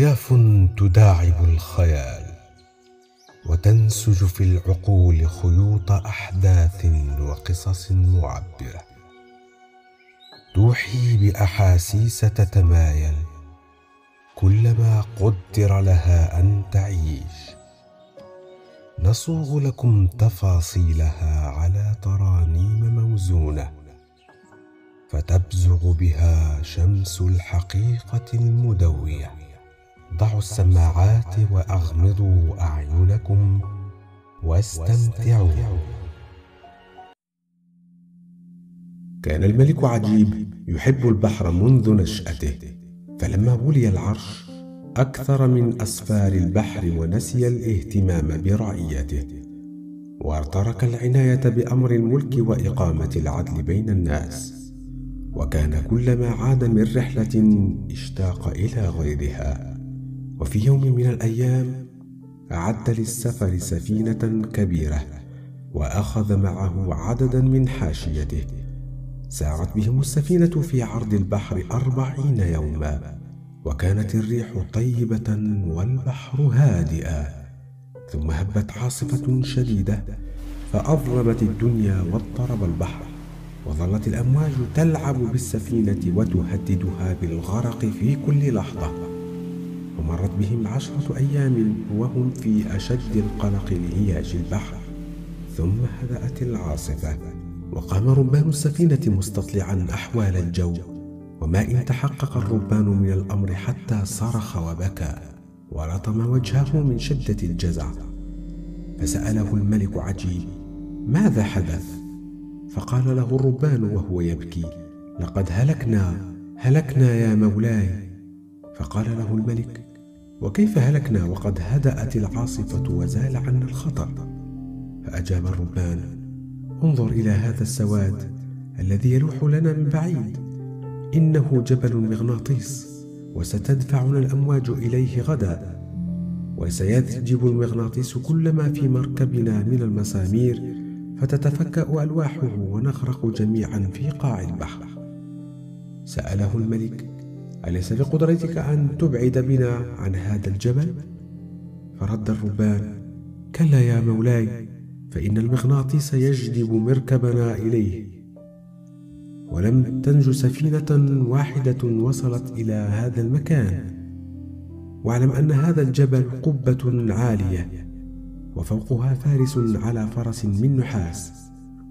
أطياف تداعب الخيال وتنسج في العقول خيوط أحداث وقصص معبرة. توحي بأحاسيس تتمايل كلما قدر لها أن تعيش. نصوغ لكم تفاصيلها على ترانيم موزونة فتبزغ بها شمس الحقيقة المدوية. ضعوا السماعات واغمضوا أعينكم واستمتعوا. كان الملك عجيب يحب البحر منذ نشأته فلما ولي العرش أكثر من أسفار البحر ونسي الاهتمام برعيته وترك العناية بأمر الملك وإقامة العدل بين الناس وكان كلما عاد من رحلة اشتاق إلى غيرها. وفي يوم من الأيام أعد للسفر سفينة كبيرة وأخذ معه عددا من حاشيته. سارت بهم السفينة في عرض البحر أربعين يوما وكانت الريح طيبة والبحر هادئا. ثم هبت عاصفة شديدة فاظلمت الدنيا واضطرب البحر وظلت الأمواج تلعب بالسفينة وتهددها بالغرق في كل لحظة. ومرت بهم عشرة أيام وهم في أشد القلق لهياج البحر. ثم هدأت العاصفة وقام ربان السفينة مستطلعا أحوال الجو. وما إن تحقق الربان من الأمر حتى صرخ وبكى ولطم وجهه من شدة الجزع. فسأله الملك عجيب ماذا حدث؟ فقال له الربان وهو يبكي لقد هلكنا هلكنا يا مولاي. فقال له الملك وكيف هلكنا وقد هدأت العاصفة وزال عنا الخطر؟ فأجاب الربان انظر إلى هذا السواد الذي يلوح لنا من بعيد. إنه جبل مغناطيس وستدفعنا الأمواج إليه غدا. وسيجب المغناطيس كل ما في مركبنا من المسامير فتتفكأ ألواحه ونغرق جميعا في قاع البحر. سأله الملك أليس بقدرتك أن تبعد بنا عن هذا الجبل؟ فرد الربان كلا يا مولاي فإن المغناطيس يجذب مركبنا إليه. ولم تنج سفينة واحدة وصلت إلى هذا المكان. واعلم أن هذا الجبل قبة عالية وفوقها فارس على فرس من نحاس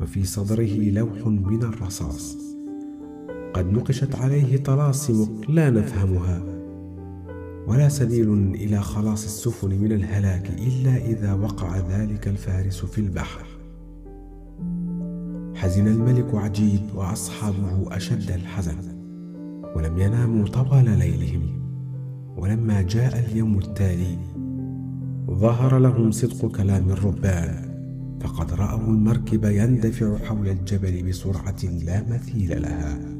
وفي صدره لوح من الرصاص. قد نقشت عليه طلاسم لا نفهمها. ولا سبيل إلى خلاص السفن من الهلاك إلا إذا وقع ذلك الفارس في البحر. حزن الملك عجيب وأصحابه أشد الحزن. ولم يناموا طوال ليلهم. ولما جاء اليوم التالي ظهر لهم صدق كلام الربان. فقد رأوا المركب يندفع حول الجبل بسرعة لا مثيل لها.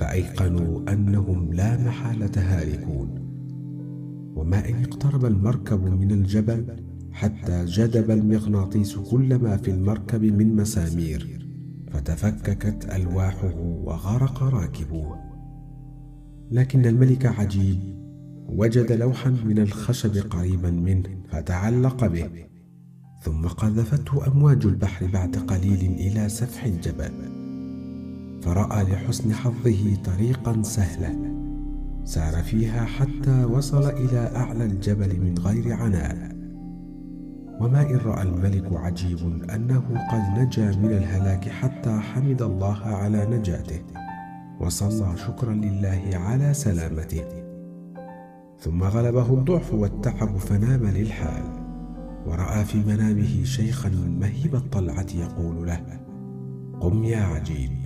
فأيقنوا أنهم لا محالة هالكون. وما إن اقترب المركب من الجبل حتى جذب المغناطيس كل ما في المركب من مسامير فتفككت ألواحه وغرق راكبوه لكن الملك عجيب وجد لوحا من الخشب قريبا منه فتعلق به ثم قذفته أمواج البحر بعد قليل إلى سفح الجبل. فرأى لحسن حظه طريقا سهلا. سار فيها حتى وصل إلى أعلى الجبل من غير عناء. وما إن رأى الملك عجيب أنه قد نجا من الهلاك حتى حمد الله على نجاته وصلى شكرا لله على سلامته. ثم غلبه الضعف والتعب فنام للحال ورأى في منامه شيخا مهيب الطلعة يقول له قم يا عجيب.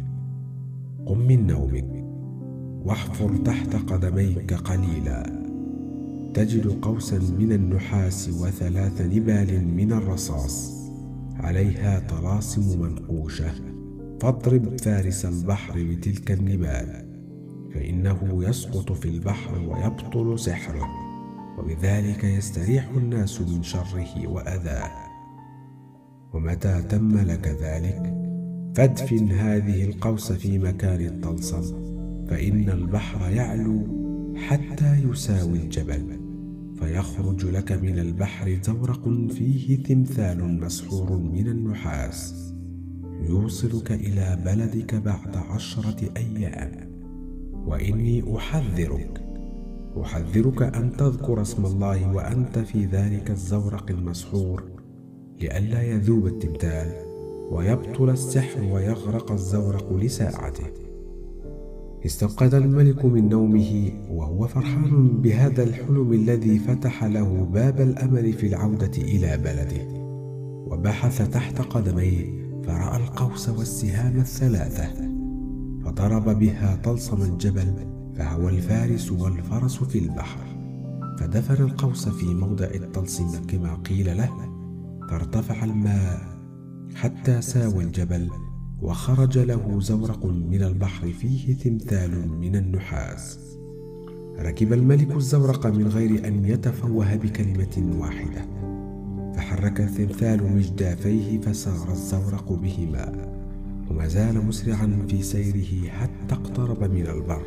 قم من نومك واحفر تحت قدميك قليلا. تجد قوسا من النحاس وثلاث نبال من الرصاص. عليها طلاسم منقوشة. فاضرب فارس البحر بتلك النبال. فإنه يسقط في البحر ويبطل سحره. وبذلك يستريح الناس من شره واذاه ومتى تم لك ذلك؟ فادفن هذه القوس في مكان طلسم فإن البحر يعلو حتى يساوي الجبل فيخرج لك من البحر زورق فيه تمثال مسحور من النحاس. يوصلك إلى بلدك بعد عشرة أيام. وإني أحذرك أحذرك أن تذكر اسم الله وأنت في ذلك الزورق المسحور لئلا يذوب التمثال. ويبطل السحر ويغرق الزورق لساعته. استيقظ الملك من نومه وهو فرحان بهذا الحلم الذي فتح له باب الأمل في العودة إلى بلده. وبحث تحت قدميه فرأى القوس والسهام الثلاثة. فضرب بها طلسم الجبل فهوى الفارس والفرس في البحر. فدفن القوس في موضع الطلسم كما قيل له. فارتفع الماء حتى ساوى الجبل وخرج له زورق من البحر فيه تمثال من النحاس. ركب الملك الزورق من غير أن يتفوه بكلمة واحدة. فحرك التمثال مجدافيه فسار الزورق بهما وما زال مسرعا في سيره حتى اقترب من البر.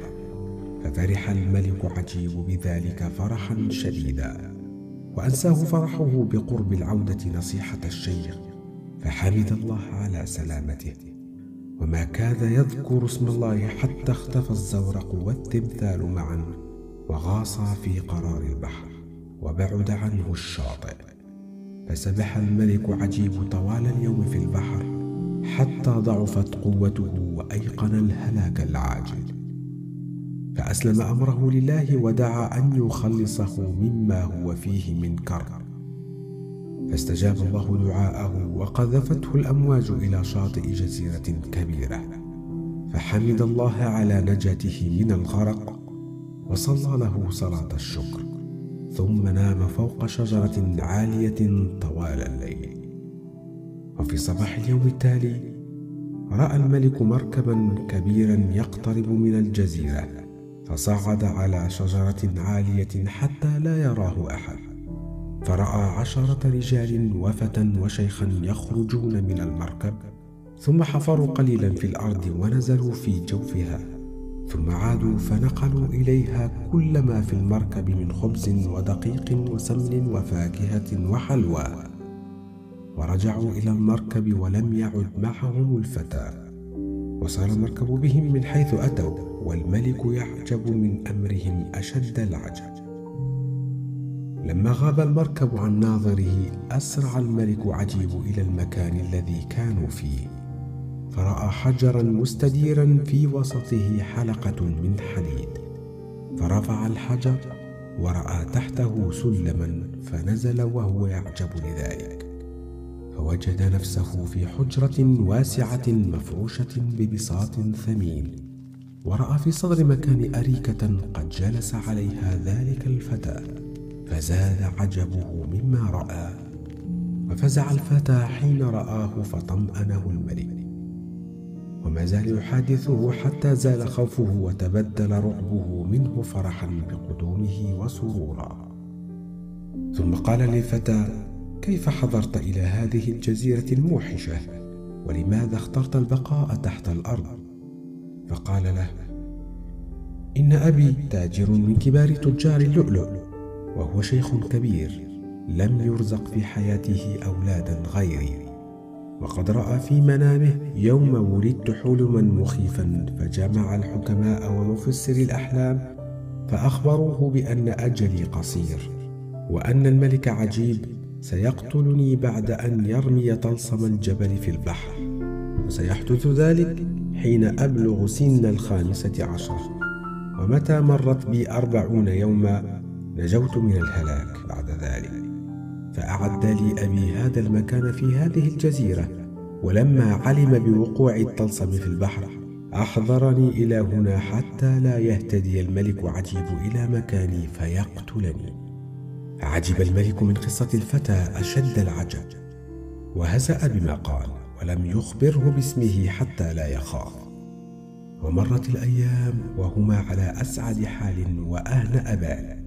ففرح الملك عجيب بذلك فرحا شديدا وأنساه فرحه بقرب العودة نصيحة الشيخ. فحمد الله على سلامته. وما كاد يذكر اسم الله حتى اختفى الزورق والتمثال معا وغاصا في قرار البحر وبعد عنه الشاطئ. فسبح الملك عجيب طوال اليوم في البحر حتى ضعفت قوته وأيقن الهلاك العاجل. فأسلم أمره لله ودعا أن يخلصه مما هو فيه من كرب. فاستجاب الله دعاءه وقذفته الأمواج إلى شاطئ جزيرة كبيرة. فحمد الله على نجاته من الغرق وصلى له صلاة الشكر. ثم نام فوق شجرة عالية طوال الليل. وفي صباح اليوم التالي رأى الملك مركبا كبيرا يقترب من الجزيرة فصعد على شجرة عالية حتى لا يراه أحد. فرأى عشرة رجال وفتى وشيخا يخرجون من المركب ثم حفروا قليلا في الأرض ونزلوا في جوفها ثم عادوا فنقلوا إليها كل ما في المركب من خبز ودقيق وسمن وفاكهة وحلوى. ورجعوا إلى المركب ولم يعد معهم الفتى. وصار المركب بهم من حيث أتوا والملك يعجب من أمرهم أشد العجب. لما غاب المركب عن ناظره أسرع الملك عجيب إلى المكان الذي كانوا فيه. فرأى حجرا مستديرا في وسطه حلقة من حديد. فرفع الحجر ورأى تحته سلما فنزل وهو يعجب لذلك. فوجد نفسه في حجرة واسعة مفروشة ببساط ثمين. ورأى في صدر مكان أريكة قد جلس عليها ذلك الفتى فزاد عجبه مما رأى. وفزع الفتى حين رآه فطمأنه الملك. وما زال يحادثه حتى زال خوفه وتبدل رعبه منه فرحا بقدومه وسرورا. ثم قال للفتى كيف حضرت إلى هذه الجزيرة الموحشة؟ ولماذا اخترت البقاء تحت الأرض؟ فقال له إن أبي تاجر من كبار تجار اللؤلؤ. وهو شيخ كبير لم يرزق في حياته أولادا غيري. وقد رأى في منامه يوم ولدت حلما مخيفا فجمع الحكماء ومفسري الأحلام فأخبروه بأن أجلي قصير وأن الملك عجيب سيقتلني بعد أن يرمي طلسم الجبل في البحر. وسيحدث ذلك حين أبلغ سن الخامسة عشر. ومتى مرت بي أربعون يوما نجوت من الهلاك بعد ذلك. فأعد لي أبي هذا المكان في هذه الجزيرة ولما علم بوقوع الطلسم في البحر أحضرني إلى هنا حتى لا يهتدي الملك عجيب إلى مكاني فيقتلني. عجب الملك من قصة الفتى أشد العجب. وهزأ بما قال ولم يخبره باسمه حتى لا يخاف. ومرت الأيام وهما على أسعد حال وأهنأ بال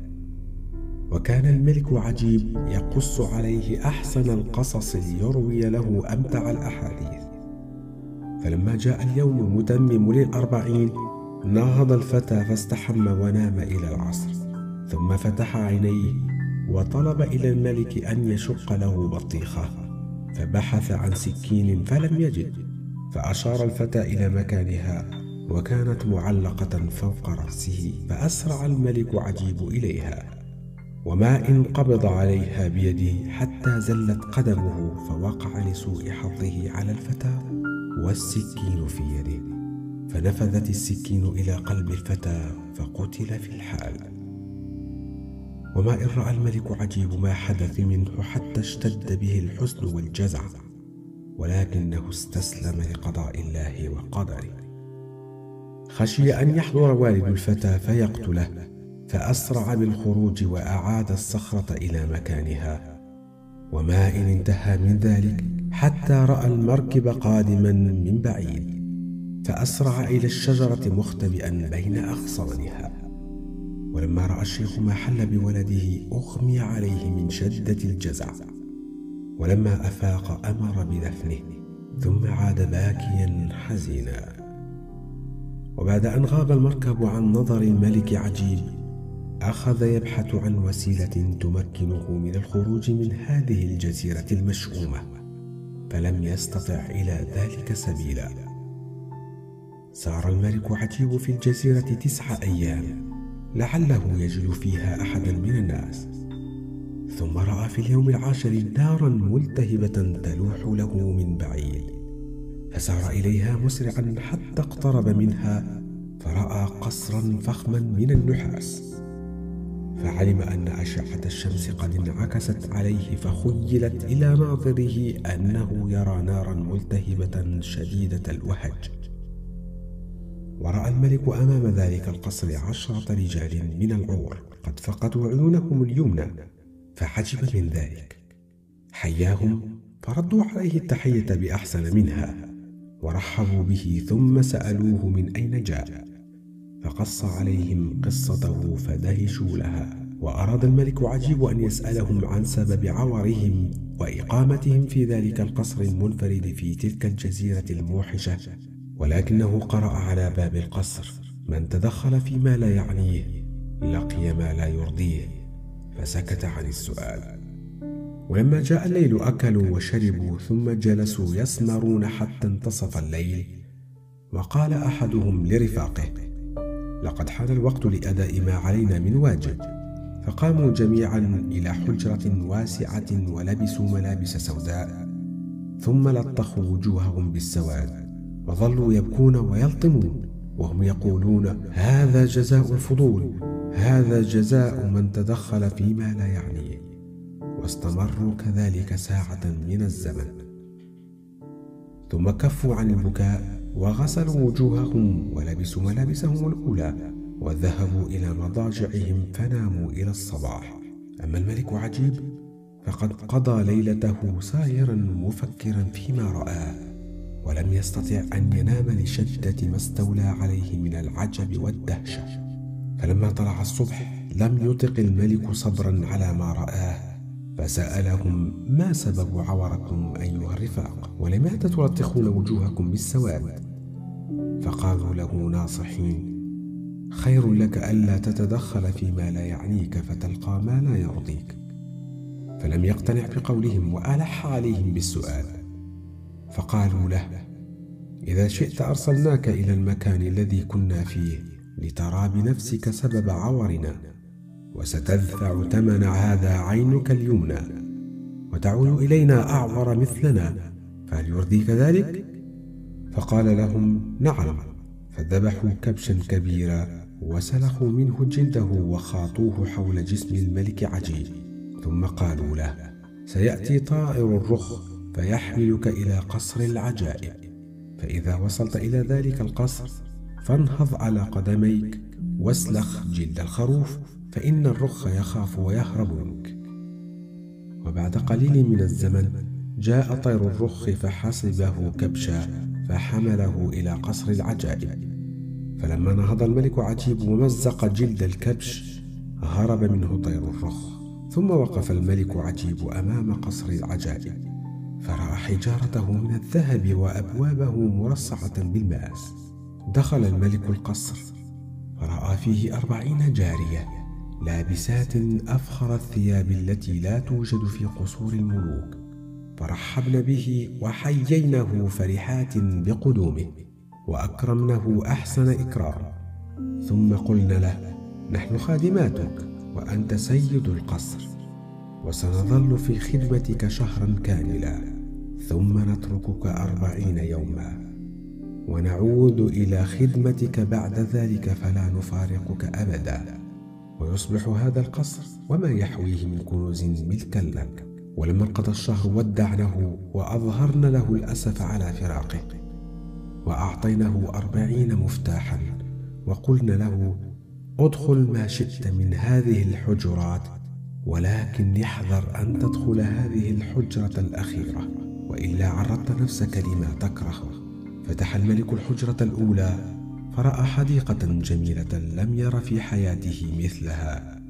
وكان الملك عجيب يقص عليه أحسن القصص ليروي له أمتع الأحاديث. فلما جاء اليوم المتمم للأربعين نهض الفتى فاستحم ونام إلى العصر ثم فتح عينيه وطلب إلى الملك أن يشق له بطيخة فبحث عن سكين فلم يجد فأشار الفتى إلى مكانها وكانت معلقة فوق رأسه فأسرع الملك عجيب إليها. وما إن قبض عليها بيده حتى زلت قدمه فوقع لسوء حظه على الفتى والسكين في يده. فنفذت السكين إلى قلب الفتى فقتل في الحال. وما إن رأى الملك عجيب ما حدث منه حتى اشتد به الحزن والجزع ولكنه استسلم لقضاء الله وقدره. خشي أن يحضر والد الفتى فيقتله. فأسرع بالخروج وأعاد الصخرة إلى مكانها. وما إن انتهى من ذلك حتى رأى المركب قادما من بعيد. فأسرع إلى الشجرة مختبئا بين أغصانها. ولما رأى الشيخ ما حل بولده أغمي عليه من شدة الجزع. ولما أفاق أمر بدفنه ثم عاد باكيا حزينا. وبعد أن غاب المركب عن نظر الملك عجيب أخذ يبحث عن وسيلة تمكنه من الخروج من هذه الجزيرة المشؤومة فلم يستطع إلى ذلك سبيلا. سار الملك عجيب في الجزيرة تسع أيام لعله يجد فيها أحدا من الناس. ثم رأى في اليوم العاشر نارا ملتهبة تلوح له من بعيد فسار إليها مسرعا حتى اقترب منها فرأى قصرا فخما من النحاس. فعلم أن أشعة الشمس قد انعكست عليه فخيلت إلى ناظره أنه يرى نارا ملتهبة شديدة الوهج. ورأى الملك أمام ذلك القصر عشرة رجال من العور قد فقدوا عيونهم اليمنى فعجب من ذلك. حياهم فردوا عليه التحية بأحسن منها ورحبوا به ثم سألوه من أين جاء. فقص عليهم قصته فدهشوا لها وأراد الملك عجيب أن يسألهم عن سبب عورهم وإقامتهم في ذلك القصر المنفرد في تلك الجزيرة الموحشة. ولكنه قرأ على باب القصر من تدخل فيما لا يعنيه لقي ما لا يرضيه فسكت عن السؤال. ولما جاء الليل أكلوا وشربوا ثم جلسوا يسمرون حتى انتصف الليل وقال أحدهم لرفاقه لقد حان الوقت لأداء ما علينا من واجب. فقاموا جميعا إلى حجرة واسعة ولبسوا ملابس سوداء ثم لطخوا وجوههم بالسواد وظلوا يبكون ويلطمون وهم يقولون هذا جزاء الفضول هذا جزاء من تدخل فيما لا يعنيه واستمروا كذلك ساعة من الزمن. ثم كفوا عن البكاء وغسلوا وجوههم ولبسوا ملابسهم الأولى وذهبوا إلى مضاجعهم فناموا إلى الصباح. أما الملك عجيب فقد قضى ليلته سائرا مفكرا فيما رآه ولم يستطع أن ينام لشدة ما استولى عليه من العجب والدهشة. فلما طلع الصبح لم يطق الملك صبرا على ما رآه فسألهم ما سبب عوركم أيها الرفاق ولماذا تلطخون وجوهكم بالسواد؟ فقالوا له ناصحين خير لك ألا تتدخل فيما لا يعنيك فتلقى ما لا يرضيك. فلم يقتنع بقولهم وألح عليهم بالسؤال. فقالوا له إذا شئت أرسلناك إلى المكان الذي كنا فيه لترى بنفسك سبب عورنا. وستدفع ثمن هذا عينك اليمنى وتعود إلينا أعور مثلنا فهل يرضيك ذلك؟ فقال لهم نعم. فذبحوا كبشا كبيرا وسلخوا منه جلده وخاطوه حول جسم الملك عجيب ثم قالوا له سيأتي طائر الرخ فيحملك إلى قصر العجائب. فإذا وصلت إلى ذلك القصر فانهض على قدميك واسلخ جلد الخروف فإن الرخ يخاف ويهرب منك. وبعد قليل من الزمن جاء طير الرخ فحسبه كبشا فحمله إلى قصر العجائب. فلما نهض الملك عجيب ومزق جلد الكبش هرب منه طير الرخ. ثم وقف الملك عجيب أمام قصر العجائب فرأى حجارته من الذهب وأبوابه مرصعة بالماس. دخل الملك القصر فرأى فيه أربعين جارية. لابسات أفخر الثياب التي لا توجد في قصور الملوك فرحبن به وحيينه فرحات بقدومه واكرمنه أحسن اكرام ثم قلن له نحن خادماتك وأنت سيد القصر وسنظل في خدمتك شهرا كاملا ثم نتركك أربعين يوما ونعود إلى خدمتك بعد ذلك فلا نفارقك أبدا. ويصبح هذا القصر وما يحويه من كنوز ملكا لك ولما انقضى الشهر ودعنه وأظهرن له الأسف على فراقه وأعطيناه أربعين مفتاحا وقلن له ادخل ما شئت من هذه الحجرات ولكن احذر أن تدخل هذه الحجرة الأخيرة وإلا عرضت نفسك لما تكره. فتح الملك الحجرة الأولى فرأى حديقة جميلة لم ير في حياته مثلها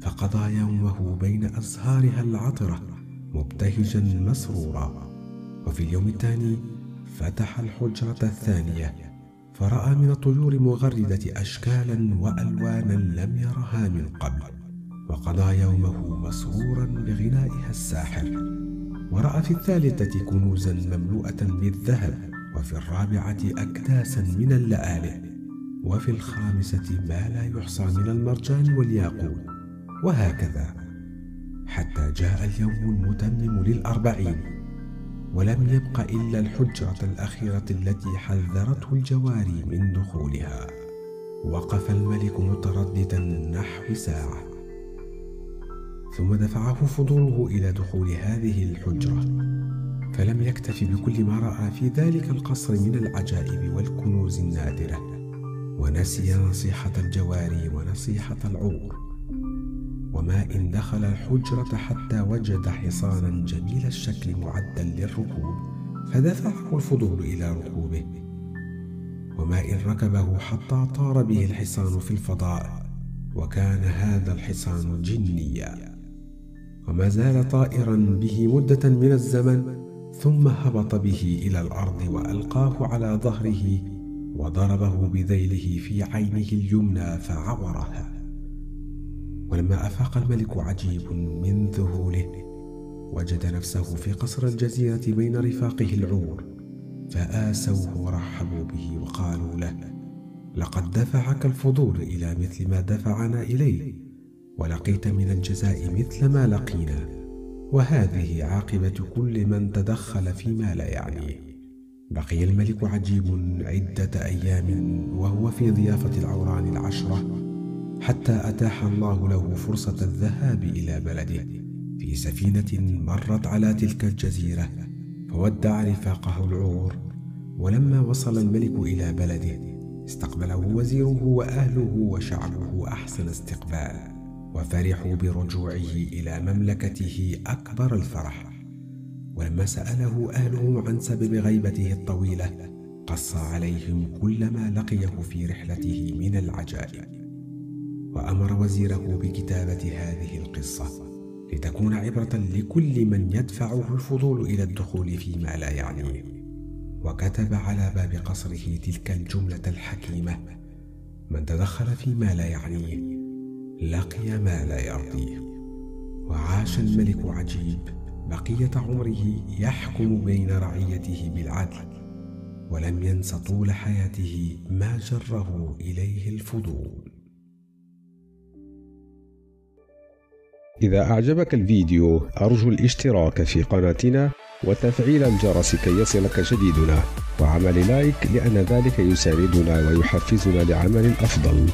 فقضى يومه بين أزهارها العطرة مبتهجا مسرورا. وفي اليوم الثاني فتح الحجرة الثانية فرأى من الطيور مغردة أشكالا وألوانا لم يرها من قبل. وقضى يومه مسرورا بغنائها الساحر. ورأى في الثالثة كنوزا مملوءة بالذهب وفي الرابعة أكداسا من اللآلئ. وفي الخامسة ما لا يحصى من المرجان والياقوت وهكذا حتى جاء اليوم المتمم للأربعين ولم يبق إلا الحجرة الأخيرة التي حذرته الجواري من دخولها. وقف الملك مترددا نحو ساعة. ثم دفعه فضوله إلى دخول هذه الحجرة. فلم يكتف بكل ما رأى في ذلك القصر من العجائب والكنوز النادرة. ونسي نصيحة الجواري ونصيحة العور. وما إن دخل الحجرة حتى وجد حصانا جميل الشكل معدا للركوب فدفعه الفضول إلى ركوبه. وما إن ركبه حتى طار به الحصان في الفضاء وكان هذا الحصان جنيا. وما زال طائرا به مدة من الزمن ثم هبط به إلى الأرض وألقاه على ظهره وضربه بذيله في عينه اليمنى فعورها. ولما أفاق الملك عجيب من ذهوله وجد نفسه في قصر الجزيرة بين رفاقه العور فآسوه ورحبوا به وقالوا له لقد دفعك الفضول إلى مثل ما دفعنا إليه ولقيت من الجزاء مثل ما لقينا وهذه عاقبة كل من تدخل فيما لا يعنيه. بقي الملك عجيب عدة أيام وهو في ضيافة العوران العشرة حتى أتاح الله له فرصة الذهاب إلى بلده. في سفينة مرت على تلك الجزيرة فودع رفاقه العور ولما وصل الملك إلى بلده استقبله وزيره وأهله وشعبه أحسن استقبال وفرحوا برجوعه إلى مملكته أكبر الفرح. ولما سأله أهله عن سبب غيبته الطويلة قص عليهم كل ما لقيه في رحلته من العجائب. وأمر وزيره بكتابة هذه القصة لتكون عبرة لكل من يدفعه الفضول إلى الدخول فيما لا يعنيه وكتب على باب قصره تلك الجملة الحكيمة من تدخل فيما لا يعنيه لقي ما لا يرضيه. وعاش الملك عجيب بقية عمره يحكم بين رعيته بالعدل ولم ينس طول حياته ما جره إليه الفضول. إذا أعجبك الفيديو أرجو الاشتراك في قناتنا وتفعيل الجرس كي يصلك جديدنا وعمل لايك لأن ذلك يساندنا ويحفزنا لعمل أفضل.